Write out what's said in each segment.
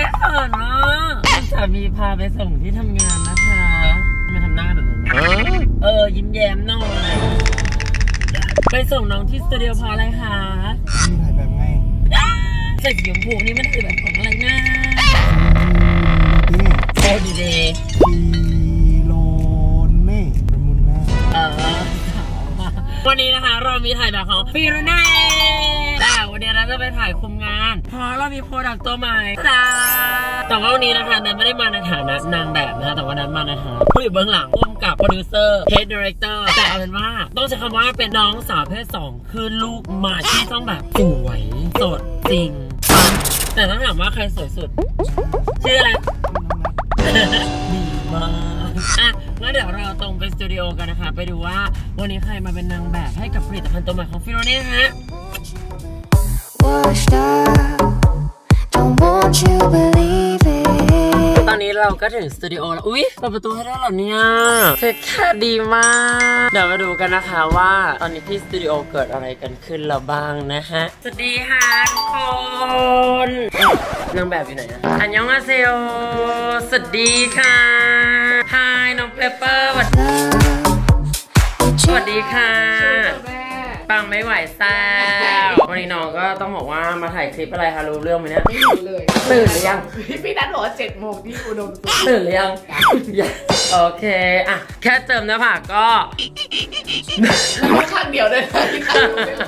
ยเขินอะคุณสามีพาไปส่งที่ทำงานนะคะมาทำหน้าแบบนั้นไหมเออ ยิ้มแย้มหน่อยไปส่งน้องที่สตูดิโอเพราะอะไรคะมีถ่ายแบบไงใส่สีชมพูนี่มันคือแบบของอะไรนะนี่โอ้ดีเดย์ฟีโลเน่ประมุนแม่เออวันนี้นะคะ เรามีถ่ายแบบของฟิโรเน่แต่ วันนี้เราจะไปถ่ายคุมงานเพราะเรามีโปรดักต์ตัวใหม่จ้าแต่ว่าวันนี้นะคะนันไม่ได้มาในฐานะนางแบบนะคะแต่ว่านันมาในฐานะผู้อยู่เบื้องหลังร่วมกับโปรดิวเซอร์เฮดดีเรคเตอร์แต่เอาเป็นว่าต้องใช้คำว่าเป็นน้องสาวเพศสองคือลูกหมาที่ต้องแบบสวยสดจริงปังแต่ถ้าถามว่าใครสวยสุดชื่ออะไรดีมากอะงั้นเดี๋ยวเราตรงไปสตูดิโอกันนะคะ ไปดูว่าวันนี้ใครมาเป็นนางแบบให้กับผลิตภัณฑ์ตัวใหม่ของ pherone ฮะ washed up. Don't want you believe it. ตอนนี้เราก็ถึงสตูดิโอแล้ว อุ๊ยเปิดประตูให้ได้เหรอเนี่ย take care ดีมาก เดี๋ยวมาดูกันนะคะว่า ตอนนี้ที่สตูดิโอเกิดอะไรกันขึ้นแล้วบ้างนะฮะ สวัสดีค่ะทุกคนนางแบบอยู่ไหนอะ안녕하세요สวัสดีค่ะฮายน้องเปเปอร์สวัสดี Love, สวัสดีค่ะ ปังไม่ไหวแซ่บวันนี้น้องก็ต้องบอกว่ามาถ่ายคลิปอะไรคะรู้เรื่องไหมเนี่ย ไม่รู้เลยตื่นหรือยัง พี่นัทบอกว่าเจ็ดโมงที่อุดมสุขตื่นหรือยังยังโอเคอะแค่เติมหนะผักก็แล้วข้างเดียวด้วยนะที่ข้างเดียว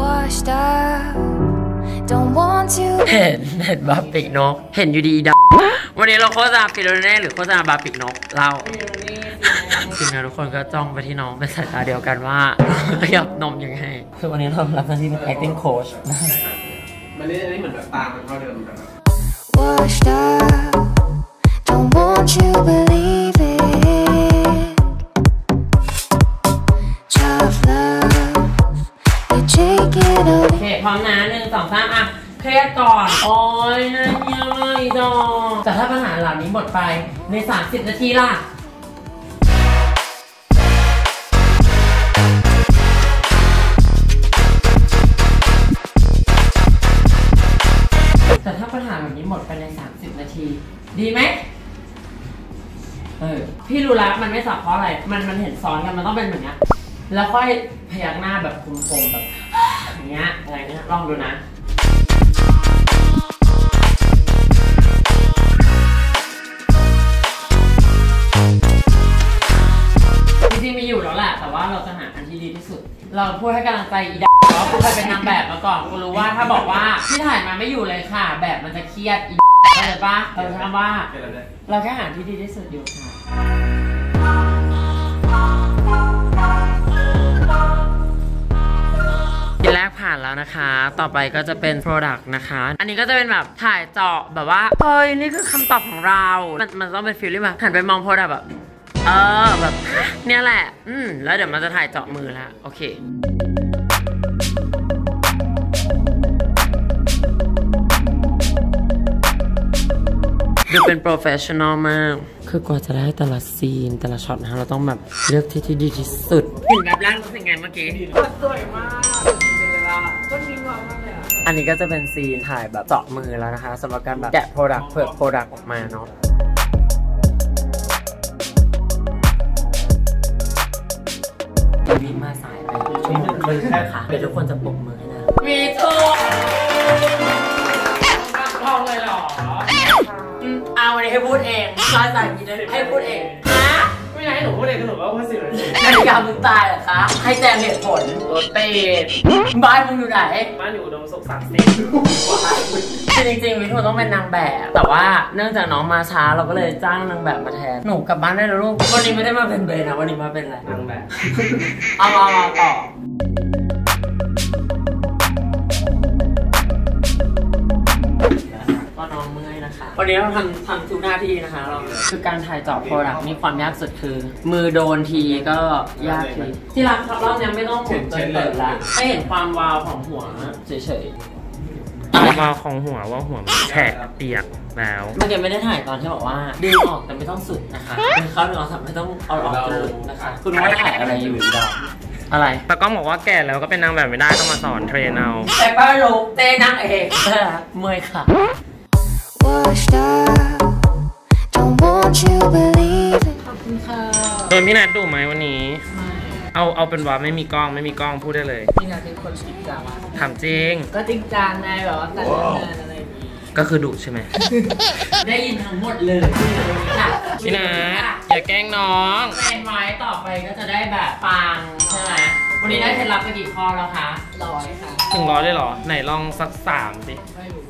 washed up. Don't want to เห็นเห็นบาปิกนก เห็นอยู่ดีดวันนี้เราโฆษณาฟิโลเน่หรือโฆษณาบาปิกนกเรา ทีมงานทุกคนก็จ้องไปที่น้องเป็นสายตาเดียวกันว่าขยับนมยังไง คือวันนี้เรารับหน้าที่เป็น acting coach นะมันนี่นี่เหมือนแบบตามมันเท่าเดิมแต่แบบ washed up. Don't want you believe it. Tough love, you take it โอ away. เคพร้อมนะหนึ่งสองสามอะเครียดก่อน โอ้ยน่าเยี่ยมากอีดอกแต่ถ้าปัญหาเหล่านี้หมดไปใน 30 นาทีล่ะ ที ดีไหมเออพี่รู้แล้วมันไม่สับเพราะอะไร มันมันเห็นซ้อนกันมันต้องเป็นแบบเนี้ยแล้วค่อยพยักหน้าแบบคมๆแบบอย่างเงี้ยอะไรเงี้ยลองดูนะจริงๆมีอยู่แล้วแหละแต่ว่าเราจะหาอันที่ดีที่สุด เราพูดให้กำลังใจอีดาเพราะกูเคยเป็นนางแบบมาก่อนกูรู้ว่าถ้าบอกว่าที่ถ่ายมาไม่อยู่เลยค่ะ แบบมันจะเครียดอี เข้าใจปะเราจะทำว่าเป็นอะไรเนี่ยเราแค่หาที่ดีที่สุดอยู่ค่ะทีแรกผ่านแล้วนะคะ ต่อไปก็จะเป็น Product นะคะ อันนี้ก็จะเป็นแบบถ่ายเจาะแบบว่า เฮ้ย นี่คือคำตอบของเรา มันมันต้องเป็น feeling แบบหันไปมอง Product แบบ เออ แบบ เนี่ยแหละ อืม แล้วเดี๋ยวมันจะถ่ายเจาะมือแล้วโอเค ดูเป็น professional มาก คือกว่าจะได้แต่ละซีนแต่ละช็อตนะคะเราต้องแบบเลือกที่ที่ดีที่สุดเห็นแบบแรกรู้สึกไงเมื่อกี้สวยมากเป็นเวลาต้นมีความมากเลยอะอันนี้ก็จะเป็นซีนถ่ายแบบเจาะมือแล้วนะคะสำหรับการแบบแกะโปรดักต์เปิดโปรดักต์ออกมาเนาะวิมาสายไปชั่วโมงครึ่งนะคะเดี๋ยวทุกคนจะปรบมือ วันนี้ให้พูดเองซอยสายมีให้พูดเองฮะไม่อยากให้หนูพูดเองคือหนูก็พูดสิเลยนาฬิกามึงตายเหรอคะ ให้แจงเหตุผลรถติดบ้านมึงอยู่ไหนบ้านอยู่อุดมสุขสามสิบคือจริงๆวิทูต้องเป็นนางแบบ แต่ว่าเนื่องจากน้องมาช้าเราก็เลยจ้างนางแบบมาแทน หนูกลับบ้านได้แล้วลูก วันนี้ไม่ได้มาเป็นเบรนนะวันนี้มาเป็นอะไร นางแบบ เอามามาต่อ ก็น้องเมื่อยนะคะ วันนี้เราทำทำทุกหน้าที่นะคะเราคือการถ่ายเจาะโปรดักต์นี่ความยากสุดคือ มือโดนทีก็ยากทีที่รักรอบเนี้ยไม่ต้องหมุนจนเปิดละให้เห็นความวาวของหัวเฉยๆมาของหัวว่าหัวมันแฉะเปียกแล้วเมื่อกี้ไม่ได้ถ่ายตอนที่บอกว่าดึงออกแต่ไม่ต้องสุดนะคะดึงเข้าดึงออกแต่ไม่ต้องเอาออกจนหลุดนะคะ คุณว่าถ่ายอะไรอยู่อีดอกอะไรตากล้องบอกว่าแก่แล้วก็เป็นนางแบบไม่ได้ต้องมาสอนเทรนเอา แต่ป้าลูกเต้นางเอกเออเมื่อยค่ะ Washed up. Don't want you believe it. โดนพี่นัทดุไหมวันนี้ เอาเอาเป็นว่าไม่มีกล้องไม่มีกล้องพูดได้เลยพี่นาเป็นคนจริงจังอะถามจริง ก็จริงจังไงแบบว่าการทำงานอะไรอย่างงี้ก็คือดุใช่ไหมได้ยินทั้งหมดเลยค่ะพี่นัทอย่าแกล้งน้องเป็นไว้ต่อไปก็จะได้แบบปังใช่ไหมวันนี้ได้เคล็ดลับไปกี่ข้อแล้วคะร้อยค่ะ ถึงร้อยได้เหรอ ไหนลองสักสามสิ ไม่รู้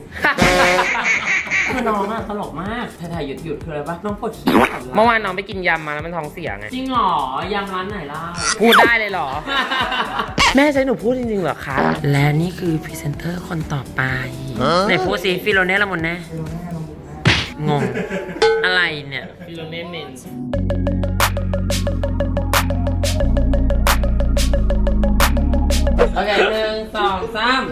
คือน้องอะตลกมากถ่ายๆหยุดหยุดๆคืออะไรปะน้องปวดขี้เมื่อวานน้องไปกินยำมาแล้วมันท้องเสียไง จริงเหรอยำร้านไหนเล่าพูดได้เลยเหรอ แม่ใช้หนูพูดจริงๆเหรอคะ และนี่คือพรีเซนเตอร์คนต่อไปไหนพูดสิ pherone ละมุนแน่งง อะไรเนี่ย pherone เมนโอเคหนึ่งสองสาม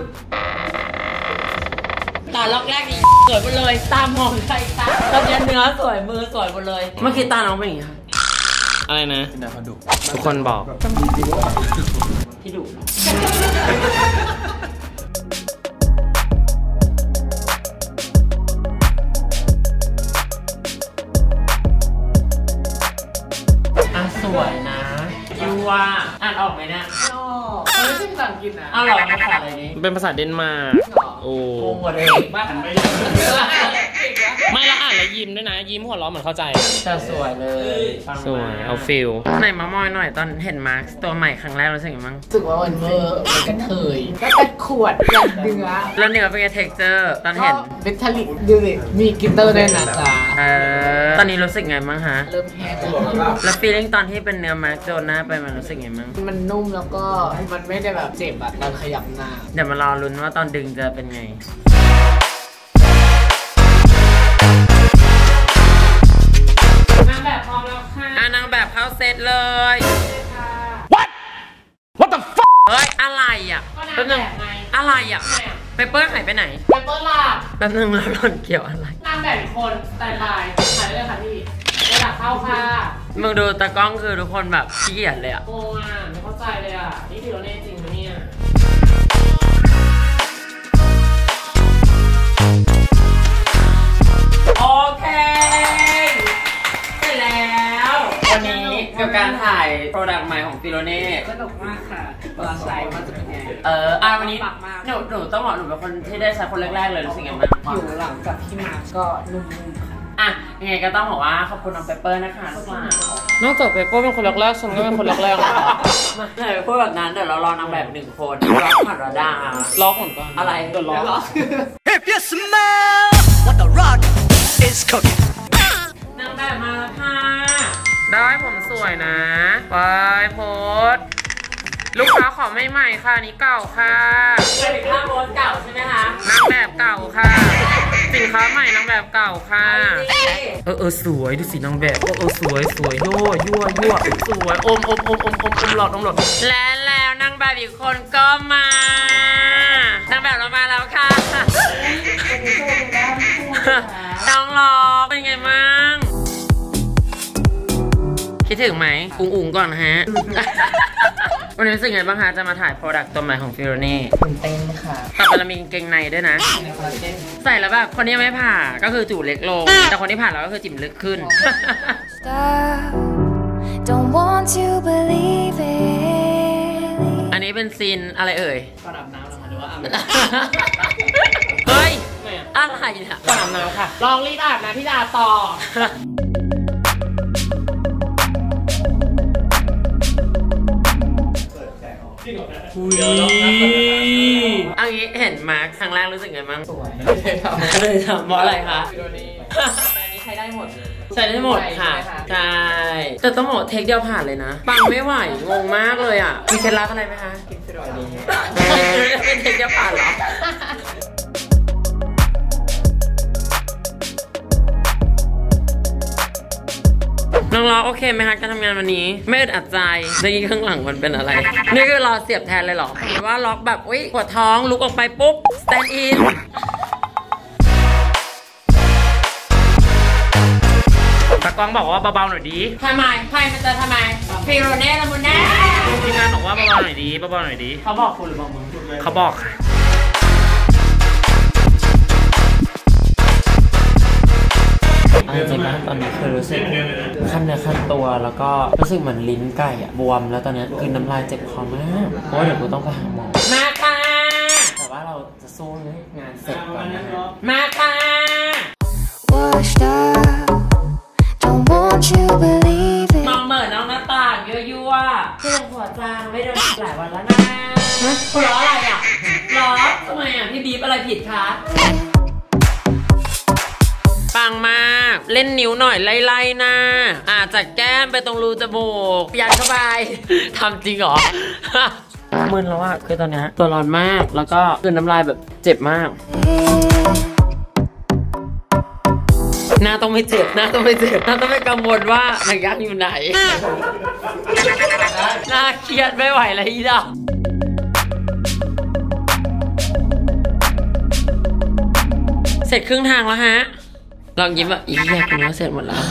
ตาล็อกแรกนี่สวยหมดเลย ตามองใครตาตอนนี้เนื้อสวยมือสวยหมดเลย เมื่อกี้ตาน้องเป็นอย่างนี้ค่ะอะไรนะทุกคนบอกพี่ดุเหรออะสวยนะยูว่าอ่านออกไหมเนี่ย ษาอังกฤษนะเอาหรอภาษาอะไรนี้เป็นภาษาเดนมาร์กโอ้งงหมดเลยบ้านไม่ ยิ้มด้วยนะ ยิ้มหัวเราะเหมือนเข้าใจ แต่สวยเลยปังสวยมกเอาฟิลไหนมามอยหน่อยตอนเห็นมาร์คตัวใหม่ครั้งแรกรู้สึกยังไงบ้างรู้สึกว่ามันเวอร์เป็นกระเทยก็เป็นขวดยันเนื้อแล้วเนื้อเป็นไงเท็กเจอร์ตอนเห็นเบทาลิกดูดิมีกลิตเตอร์ด้วยนะจ๊ะเออตอนนี้รู้สึกไงบ้างฮะเริ่มแห้งแล้วแล้วฟีลลิ่งตอนที่เป็นเนื้อมาร์คโดนหน้าไปมันรู้สึกไงบ้างมันนุ่มแล้วก็มันไม่ได้แบบเจ็บอะตอนขยับหน้าเดี๋ยวมารอลุ้นว่าตอนดึงจะเป็นไงางแบบเข้าเซตเลย What What the fuck เฮ้ยอะไรอะก็นางแป๊บนึงแบบไงอะไรอะทำไมอะเปเปอร์หายไปไหนเปเปอร์ลาบแป๊บนึงแล้วหล่นเกี่ยวอะไรนางแบบอีกคนแต่ลายถ่ายได้เลยค่ะพี่ระดับเข้าค่ะมึงดูตากล้องคือทุกคนแบบขี้เกียจเลยอะโอ้อะไม่เข้าใจเลยอะนี่ฟิโลเน่จ กับการถ่ายโปรดักต์ใหม่ของฟิโลเน่สนุกมากค่ะตอนใส่มันจะเป็นไงเอออะวันนี้ปากมากหนูหนูต้องบอกหนูเป็นคนที่ได้ใช้คนแรกๆเลยรู้สึกยังไงบ้างอยู่หลังจากที่มาก็นุ่มๆค่ะอะยังไงก็ต้องบอกว่าขอบคุณน้องเปเปอร์นะคะทุกคนนอกจากเปเปอร์เป็นคนแรกๆฉันก็เป็นคนแรกๆนะมาเลยพูดแบบนั้นเดี๋ยวเรารอนางแบบหนึ่งคนล็อกผ่านรดาล็อกเหมือนกันอะไรตัวล็อก If you smell what the rock is cooking. นางแบบมาแล้วค่ะ ได้ผมสวยนะ ไปโพสต์ลูกค้าขอไม่ใหม่ค่ะอันนี้เก่าค่ะเคยถึงค่าโพสต์เก่าใช่ไหมคะนางแบบเก่าค่ะ สินค้าใหม่นางแบบเก่าค่ะ เออเออสวยดูสินางแบบเออเออสวยสวยยั่วยั่วยั่วสวยอมอมอมอมอมอมหลอดอมหลอดและแล้วนางแบบอีกคนก็มานางแบบเรามาแล้วค่ะน้องรอเป็นไงมั่ง คิดถึงไหมอุ๋งอุ๋งก่อนฮะ วันนี้รู้สึกไงบ้างคะจะมาถ่ายโปรดักต์ตัวใหม่ของฟิโรเน่ตื่นเต้นค่ะต่อไปเรามีกางเกงในด้วยนะในคอลลาเจนใส่แล้วแบบคนที่ยังไม่ผ่าก็คือจู่เล็กลง แต่คนที่ผ่าแล้วก็คือจิ๋มลึกขึ้น Stop. Don't want to believe it. อันนี้เป็นซีนอะไรเอ่ยก่อนอาบน้ำนะคะหรือว่าอาบเฮ้ยไม่อะอะไรเนี่ยก่อนอาบน้ำค่ะ ลองรีบอาบนะพี่ดาต่อ อันนี้เห็นมาร์คครั้งแรกรู้สึกไงบ้างสวยเลยถามเพราะอะไรคะฟิโรนี่แต่อันนี้ใช้ได้หมดเลยใส่ได้หมดค่ะ ใช่ แต่ต้องบอกเทคเดียวผ่านเลยนะ ปังไม่ไหว งงมากเลยอะ มีเคล็ดลับอะไรไหมคะ กินฟิโรนี่เป็นเทคเดียวผ่านเหรอ น้องล้อโอเคไหมคะการทำงานวันนี้ ไม่อึดอัดใจนี่ข้างหลังมันเป็นอะไร นี่คือรอเสียบแทนเลยเหรอหรือว่าล็อกแบบอุ้ยปวดท้องลุกออกไปปุ๊บ stand in ตากกวางบอกว่าเบาๆหน่อยดีทำไมใครมันจะทำไมฟิโรเน่ละมุนแน่ทีมงานบอกว่าเบาๆหน่อยดีเบาๆหน่อยดีเขาบอกคุณหรือบอกมึงเขาบอกค่ะ เอาจริงๆนะตอนนี้คือรู้สึกขั้นเนื้อขั้นตัวแล้วก็รู้สึกเหมือนลิ้นไก่อะบวม แล้วตอนนี้คือน้ำลายเจ็บคอมากเพราะว่าเดี๋ยวกูต้องไปหาหมอมาค่ะแต่ว่าเราจะสู้งานเสร็จก่อนนะฮะมาค่ะ Washed up, don't want you believe มอง it. เหมือนน้องหน้าต่างยั่วๆที่ลงหัวจางไม่เดินหลายวันแล้วนะหัวเราะอะไรอะร้อทำไมอะพี่บีบอะไรผิดคะปั งมาก เล่นนิ้วหน่อยไล่ๆหน้าอาจากแก้มไปตรงรูจมูกยันเข้าไปทำจริงเหรอมึนแล้วอะคือตอนเนี้ยตัวร้อนมากแล้วก็คือน้ำลายแบบเจ็บมากหน้าต้องไม่เจ็บหน้าต้องไม่เจ็บหน้าต้องไม่กังวลว่าหนังยักษ์อยู่ไหนน่าเครียดไม่ไหวแล้วอีดอกเสร็จครึ่งทางแล้วฮะ ลองยิ้มแบบอีเหี้ยคุณว่าเสร็จหมดแล้ว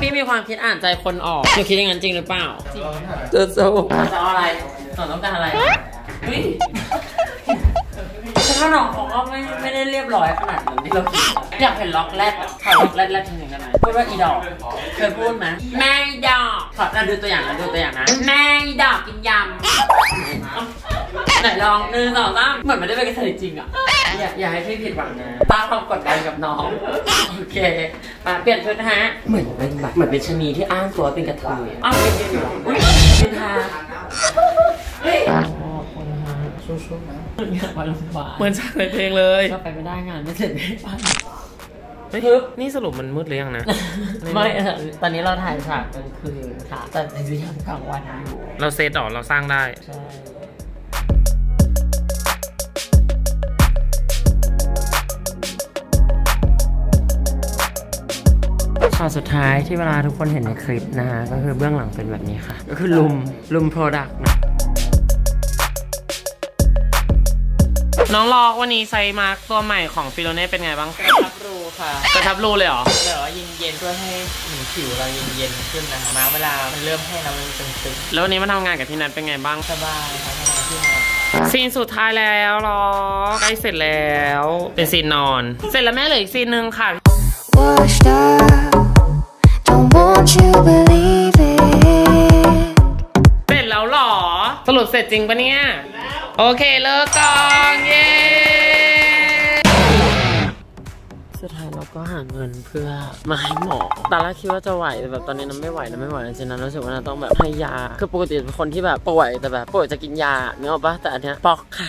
พี่มีความคิดอ่านใจคนออกหนูคิดอย่างนั้นจริงหรือเปล่าจริงจะจะเอาอะไรหนูต้องการอะไรเฮ้ยฉันว่าน้องเขาก็ไม่ไม่ได้เรียบร้อยขนาดนั้นที่เราคิดอยากเห็นล็อกแรกอะขอล็อกแรกแรกทำอย่างนั้นไหมพูดว่าอีดอกเคยพูดไหมแม่อีดอกขอเราดูตัวอย่างนะดูตัวอย่างนะแม่อีดอกกินยำ ไหนลองหนึ่งสองสามเหมือนไม่ได้เป็นกระเทยจริงอะ อย่าอย่าให้พี่ผิดหวังนะตั้งความกดดันกับน้อง โอเคมาเปลี่ยนชุดฮะ เหมือนเป็นแบบเหมือนเป็นชะนีที่อ้างตัวเป็นกระเทยอ้าวเป็นยังไงอุ้ยเป็นทาเฮ้ยคนฮะสู้ๆนะอยากมาโรงพยาบาลเหมือนฉากในเพลงเลยก็ไปไม่ได้งานไม่เสร็จไม่ได้ไปเฮ้ยนี่สรุปมันมืดหรือยังนะ ไม่เออตอนนี้เราถ่ายฉากกลางคืนค่ะ แต่ในวิดีโอกลางวันอยู่ เราเซตหรอเราสร้างได้ ใช่ ช็อตสุดท้ายที่เวลาทุกคนเห็นในคลิปนะฮะก็คือเบื้องหลังเป็นแบบนี้ค่ะ ก็คือลุมลุมโปรดักต์นะน้องลอกวันนี้ไซมาร์กตัวใหม่ของฟิโลเน่เป็นไงบ้างรับรูค่ะกระทับรูเลยเหรอแบบว่าเย็นๆเพื่อให้ผิวผิวเราเย็นๆขึ้นนะคะมาเวลามันเริ่มให้เรามันตึงแล้ววันนี้มาทำงานกับที่นัทเป็นไงบ้างๆสบายค่ะทำงานที่นัดซีนสุดท้ายแล้วลอใกล้เสร็จแล้ว เป็นซีนนอน เสร็จแล้วแม่เหลืออีกซีนหนึ่งค่ะ Washed up, don't want you believe it. เสร็จแล้วเหรอ สรุปเสร็จจริงปะเนี่ย โอเคเลิกกองเย้สุดท้ายเราก็หาเงินเพื่อมาให้หมอตอนแรกคิดว่าจะไหวแต่แบบตอนนี้น้ำไม่ไหวน้ำไม่ไหวจริงๆนะรู้สึกว่าน้าต้องแบบให้ยา คือปกติเป็นคนที่แบบป่วยแต่แบบป่วยจะกินยาเนื้ออกปะแต่อันเนี้ยปอกค่ะ